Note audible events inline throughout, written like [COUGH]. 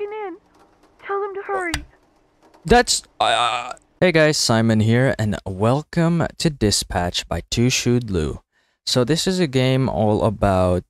walking in. Tell him to hurry. That's uh, hey guys, Simon here, and welcome to Dispatch by Two Shoed Lou. So this is a game all about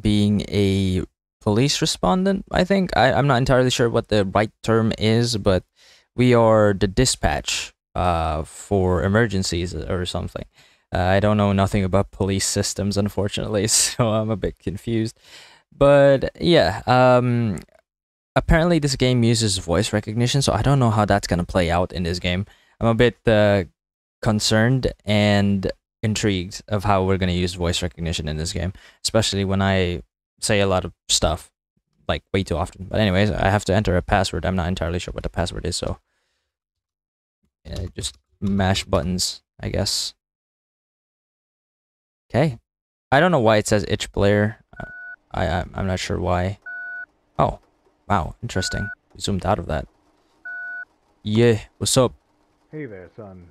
being a police respondent. I think I, I'm not entirely sure what the right term is, but we are the dispatch uh, for emergencies or something. Uh, I don't know nothing about police systems, unfortunately, [LAUGHS] so I'm a bit confused. But yeah, um, apparently this game uses voice recognition, so I don't know how that's gonna play out in this game. I'm a bit uh, concerned and intrigued of how we're gonna use voice recognition in this game, especially when I say a lot of stuff like way too often. But anyways, I have to enter a password. I'm not entirely sure what the password is, so yeah, just mash buttons, I guess. Okay. I don't know why it says itch player. Uh, I I'm, I'm not sure why. Oh, wow, interesting. We zoomed out of that. Yeah, what's up? Hey there, son.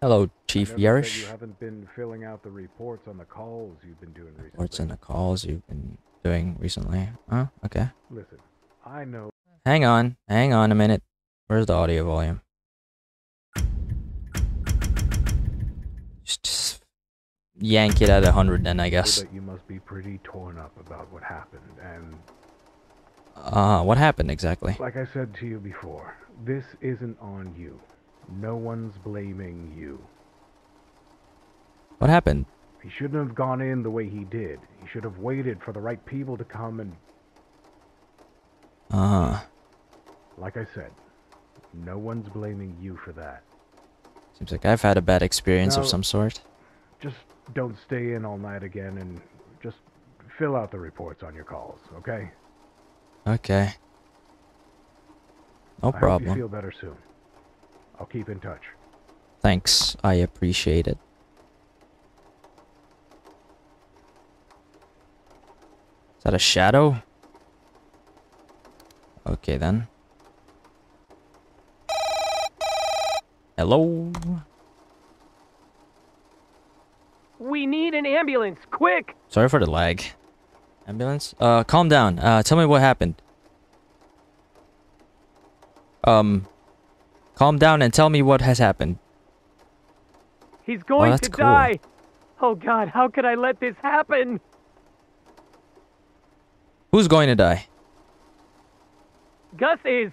Hello, Chief I noticed that Yarish. You haven't been filling out the reports on the calls you've been doing recently. What's in the calls you've been doing recently? Oh, okay. Listen, I know Hang on, hang on a minute. Where's the audio volume? Just, just yank it at a hundred then, I guess. that you must be pretty torn up about what happened, and Uh, what happened exactly? like I said to you before, this isn't on you. No one's blaming you. What happened? He shouldn't have gone in the way he did. He should have waited for the right people to come and, Uh, like I said, no one's blaming you for that. seems like I've had a bad experience of some sort. Just don't stay in all night again and just fill out the reports on your calls, okay? Okay. No I hope you problem. feel better soon. I'll keep in touch. Thanks, I appreciate it. Is that a shadow? Okay then. Hello? We need an ambulance, quick! Sorry for the lag. Ambulance? Uh, calm down. Uh, tell me what happened. Um, calm down and tell me what has happened. He's going that's to cool. die! Oh god, how could I let this happen? Who's going to die? Gus is.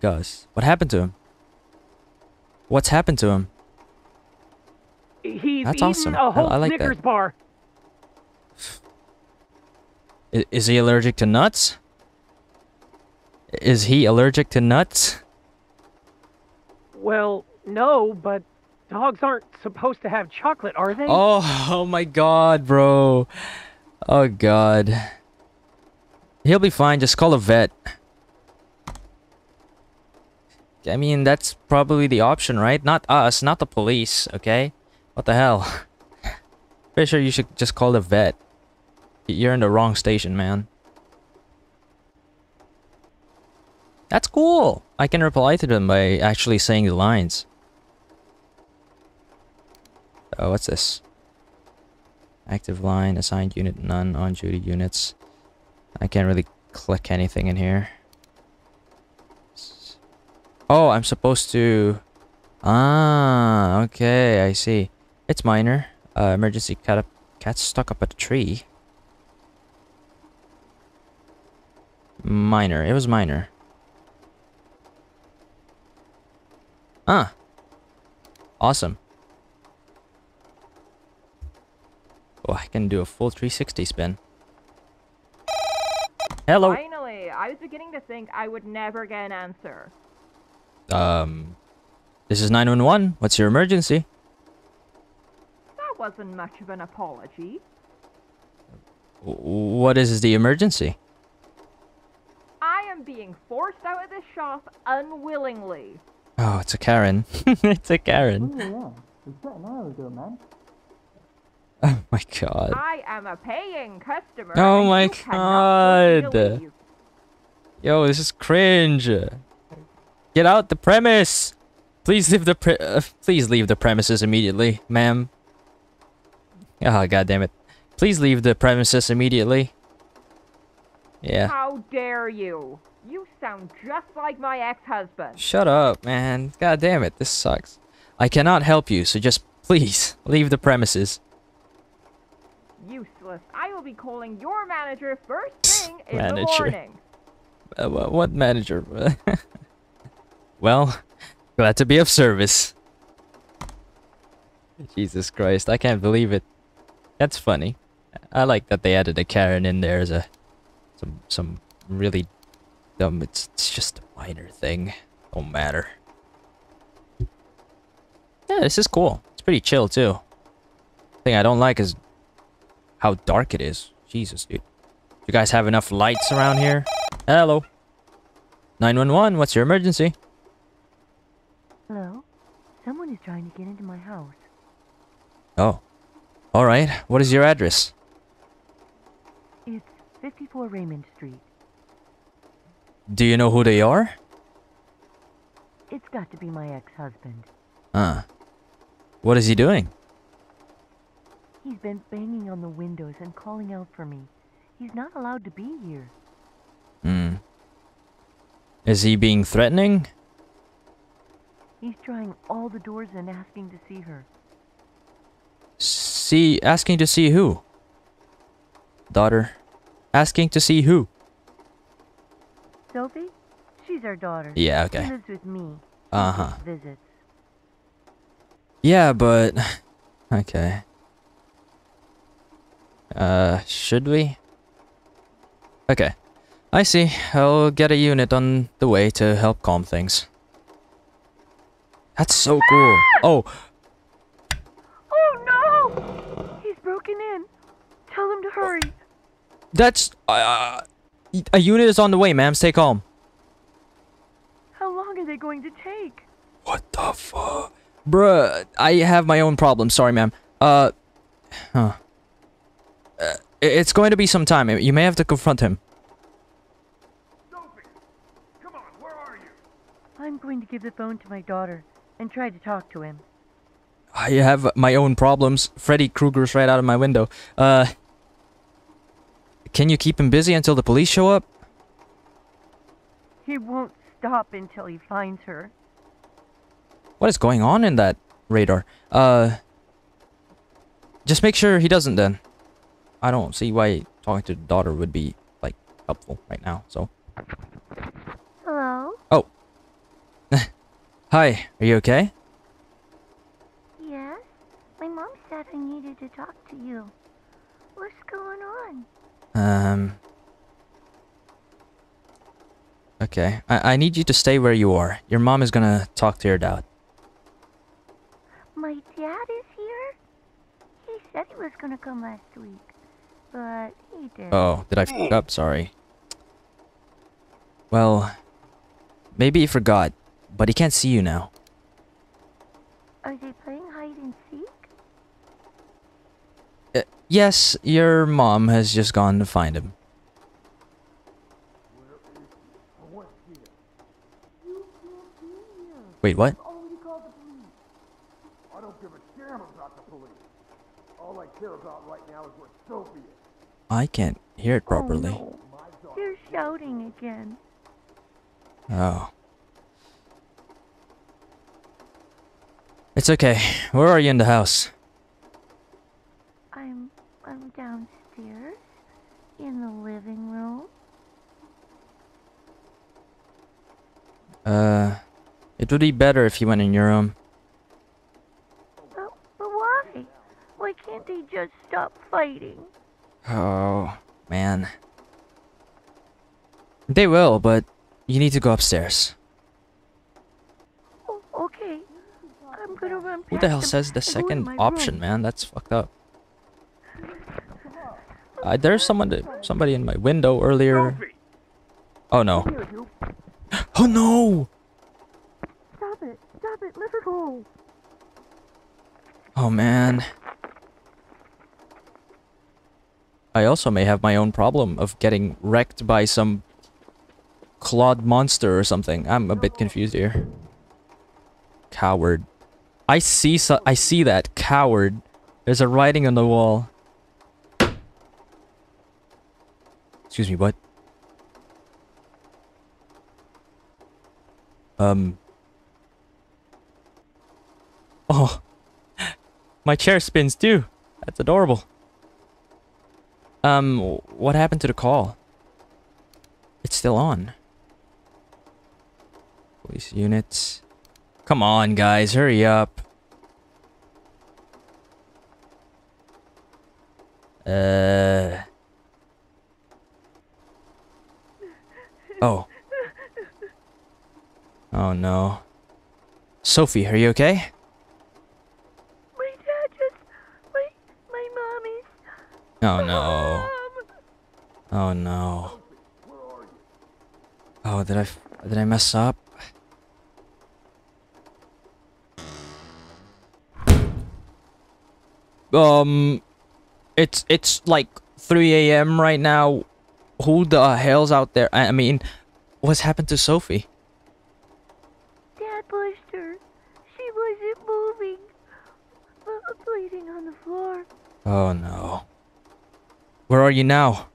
Gus. What happened to him? What's happened to him? He's That's awesome. a I- whole I like that. Snickers bar. I- Is he allergic to nuts? Is he allergic to nuts? Well, no, but dogs aren't supposed to have chocolate, are they? Oh, oh my god, bro. Oh god. He'll be fine, just call a vet. I mean, that's probably the option, right? Not us, not the police, okay? What the hell? [LAUGHS] Pretty sure you should just call the vet. You're in the wrong station, man. That's cool. I can reply to them by actually saying the lines. Oh, what's this? Active line, assigned unit, none, on duty units. I can't really click anything in here. Oh, I'm supposed to... Ah, okay, I see. It's minor. Uh, emergency cat, up, cat stuck up a tree. Minor. It was minor. Ah. Awesome. Oh, I can do a full 360 spin. Hello. Finally, I was beginning to think I would never get an answer. Um, this is 911. What's your emergency? That wasn't much of an apology. What is the emergency? I am being forced out of this shop unwillingly. Oh, [LAUGHS] it's a Karen. it's a Karen. yeah. We set an hour ago. Oh my god. I am a paying customer. Oh my you cannot force me to God. Yo, this is cringe. Get out the premise. Please leave the pre- uh, please leave the premises immediately, ma'am. Ah, god damn it. Please leave the premises immediately. Yeah. How dare you? You sound just like my ex-husband. Shut up, man. God damn it, this sucks. I cannot help you, so just please [LAUGHS] leave the premises. Useless. I will be calling your manager first [LAUGHS] thing in Manager. the morning. Uh, what manager? [LAUGHS] well, glad to be of service. Jesus Christ, I can't believe it. That's funny. I like that they added a Karen in there as a some some really dumb. It's, it's just a minor thing. Don't matter. Yeah, this is cool. It's pretty chill too. Thing I don't like is how dark it is. Jesus, dude. You guys have enough lights around here? Hello. 911, what's your emergency? Hello? Someone is trying to get into my house. Oh. Alright, what is your address? It's 54 Raymond Street. Do you know who they are? It's got to be my ex-husband. Huh. What is he doing? He's been banging on the windows and calling out for me. He's not allowed to be here. Hmm. Is he being threatening? He's trying all the doors and asking to see her. See, asking to see who? Daughter. Asking to see who? Sophie? She's our daughter. Yeah, She okay. lives with me. Uh-huh. Visits. Yeah, but... [LAUGHS] Okay. Uh, should we? Okay. I see. I'll get a unit on the way to help calm things. That's so cool. Oh, Oh no! He's broken in. Tell him to hurry. that's... Uh, a unit is on the way, ma'am. Stay calm. How long are they going to take? What the fuck? Bruh, I have my own problems. Sorry, ma'am. Uh, huh. Uh, it's going to be some time. You may have to confront him. Sophie! Come on, where are you? I'm going to give the phone to my daughter and try to talk to him. I have my own problems. Freddy Krueger's right out of my window. Uh, can you keep him busy until the police show up? He won't stop until he finds her. What is going on in that radar? Uh, just make sure he doesn't then. I don't see why talking to the daughter would be, like, helpful right now, so. Hello? Oh. [LAUGHS] Hi, are you okay? Yes? My mom said I needed to talk to you. What's going on? Um. Okay, I, I need you to stay where you are. Your mom is gonna talk to your dad. My dad is here? He said he was gonna come last week, but he didn't. Oh, did I fuck up? Sorry. Well, maybe he forgot, but he can't see you now. Are they playing hide and seek? Uh, yes, your mom has just gone to find him. Wait, what? I don't give a damn about the police. All I care about right now is where Sophie is. I can't hear it properly. Oh, no. They're shouting again. Oh. It's okay. Where are you in the house? I'm downstairs in the living room. Uh, it would be better if you went in your room. But, but why? Why can't they just stop fighting? Oh, man. They will, but you need to go upstairs. Oh, okay. I'm gonna run Who the hell says the and go in second option, room. man? That's fucked up. Uh, there's someone, to, somebody in my window earlier. Oh no! [GASPS] Oh no! Stop it! Stop it! Go! Oh man. I also may have my own problem of getting wrecked by some clawed monster or something. I'm a bit confused here. Coward. I see so I see that coward. There's a writing on the wall. Excuse me, what? Um. Oh. My chair spins too. That's adorable. Um, what happened to the call? It's still on. Police units. Come on, guys, hurry up. Uh. Oh. Oh no. Sophie, are you okay? My dad just. My. My mommy's. Oh no. Oh no. Oh, did I... did I mess up? Um, it's it's like 3 a.m. right now. Who the hell's out there? I I mean, what's happened to Sophie? Dad pushed her. She wasn't moving. Bleeding on the floor. Oh no. Where are you now?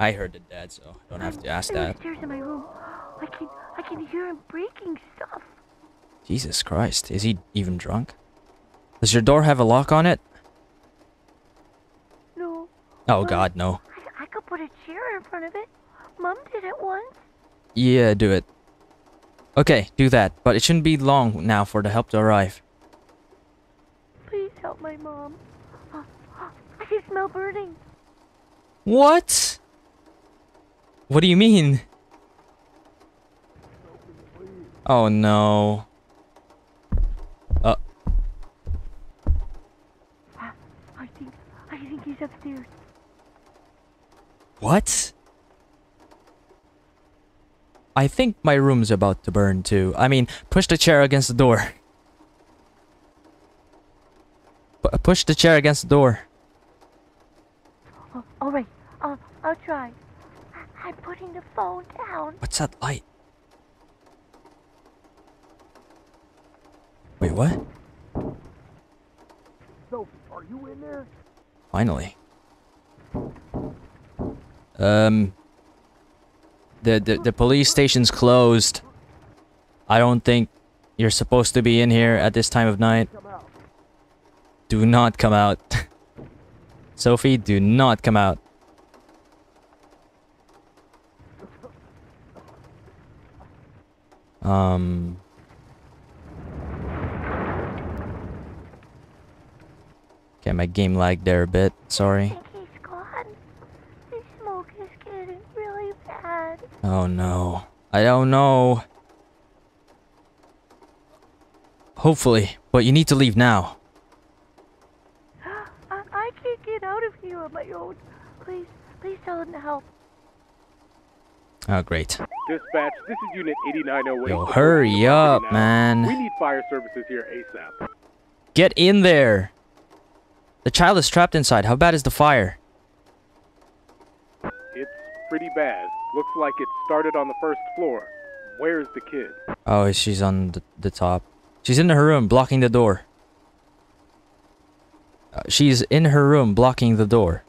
I heard the dad, so I don't have to ask that. upstairs in my room. I can. I can hear him breaking stuff. Jesus Christ, is he even drunk? Does your door have a lock on it? No. Oh god, no. I, I could put a chair in front of it. Mom did it once. Yeah, do it. Okay, do that, but it shouldn't be long now for the help to arrive. Please help my mom. [GASPS] I can smell burning. What? What do you mean? Oh no. Uh, I think. I think he's upstairs. what? I think my room's about to burn too. I mean, push the chair against the door. Pu- push the chair against the door. Oh, all right. I'll. I'll try. I, I'm putting the phone down. What's that light? Wait, what? So, are you in there? Finally. Um. The, the the police station's closed. I don't think you're supposed to be in here at this time of night. Do not come out. [LAUGHS] Sophie, do not come out. Um. Okay, my game lagged there a bit. Sorry. think he's gone. The smoke is getting really bad. Oh no. I don't know. Hopefully, but you need to leave now. [GASPS] I, I can't get out of here on my own. Please, please tell him to help. Oh, great. Dispatch, this is Unit 8908. Yo, hurry up, man. We need fire services here ASAP. Get in there! The child is trapped inside. How bad is the fire? Pretty bad. Looks like it started on the first floor. Where's the kid? Oh, she's on the, the top. She's in her room, blocking the door. Uh, she's in her room, blocking the door.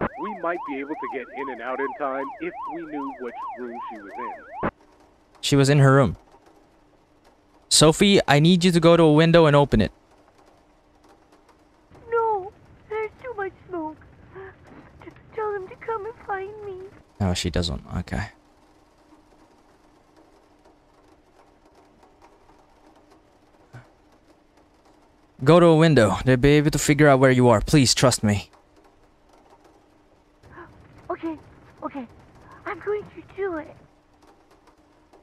We might be able to get in and out in time if we knew which room she was in. She was in her room. Sophie, I need you to go to a window and open it. No, there's too much smoke. T- tell him to come and find me. Oh, she doesn't. Okay. Go to a window. They'll be able to figure out where you are. Please trust me. Okay, okay. I'm going to do it.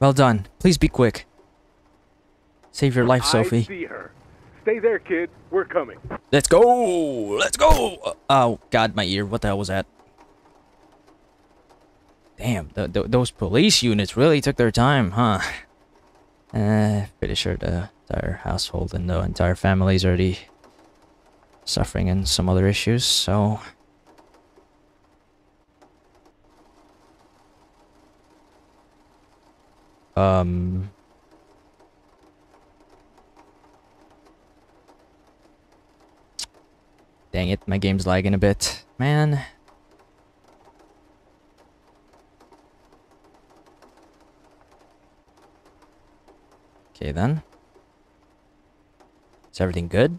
Well done. Please be quick. Save your life, I Sophie. see her. Stay there, kid. We're coming. Let's go! Let's go! Uh, oh, God, my ear. What the hell was that? Damn, th th those police units really took their time, huh? Uh, [LAUGHS] pretty sure the entire household and the entire family is already suffering in some other issues, so... Um... Dang it, my game's lagging a bit. Man. Okay then. Is everything good?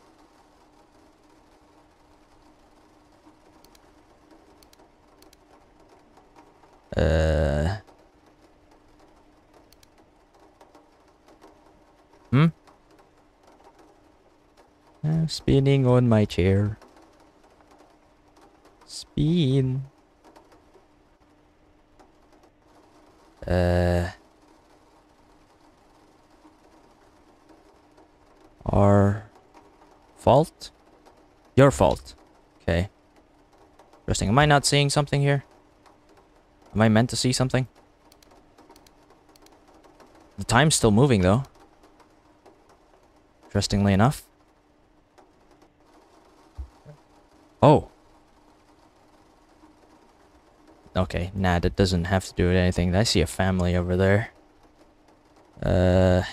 Uh. Hmm? I'm spinning on my chair. Spin. Uh. Our fault? Your fault. Okay. Interesting. Am I not seeing something here? Am I meant to see something? The time's still moving though. Interestingly enough. Oh. Okay, nah, that doesn't have to do with anything. I see a family over there. Uh.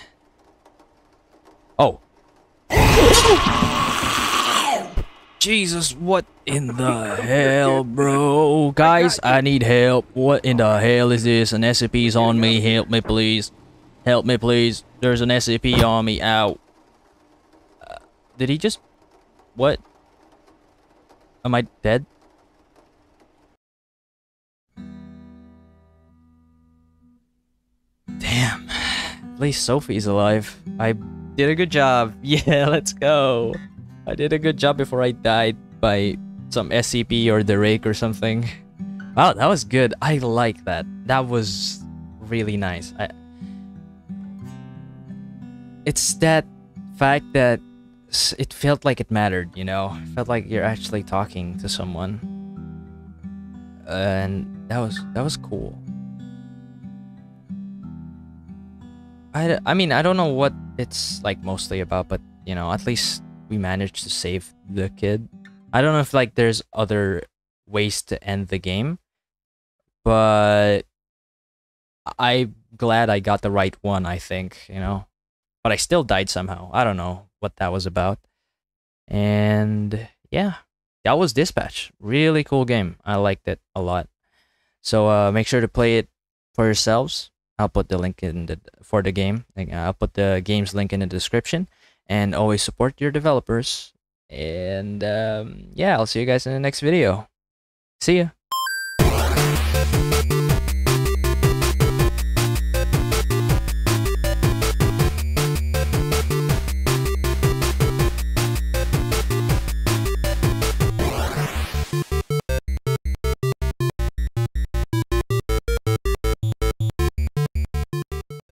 Oh. Jesus, what in the hell, bro? Guys, I need help. What in the hell is this? An SCP's on me. Help me, please. Help me, please. There's an SCP on me. Ow. Uh, did he just... What? Am I dead? Damn. At least Sophie's alive. I did a good job. [LAUGHS] Yeah, let's go. I did a good job before I died by some SCP or the rake or something. Wow, that was good. I like that. That was really nice. I, it's that fact that it felt like it mattered, you know? It felt like you're actually talking to someone. And that was that was cool. I, I mean, I don't know what it's like mostly about, but you know, at least we managed to save the kid. I don't know if like there's other ways to end the game, but I'm glad I got the right one, I think, you know. But I still died somehow. I don't know what that was about. And yeah, that was Dispatch. Really cool game. I liked it a lot. So uh, make sure to play it for yourselves. I'll put the link in the for the game. I'll put the game's link in the description. And always support your developers. And um, yeah, I'll see you guys in the next video. See ya.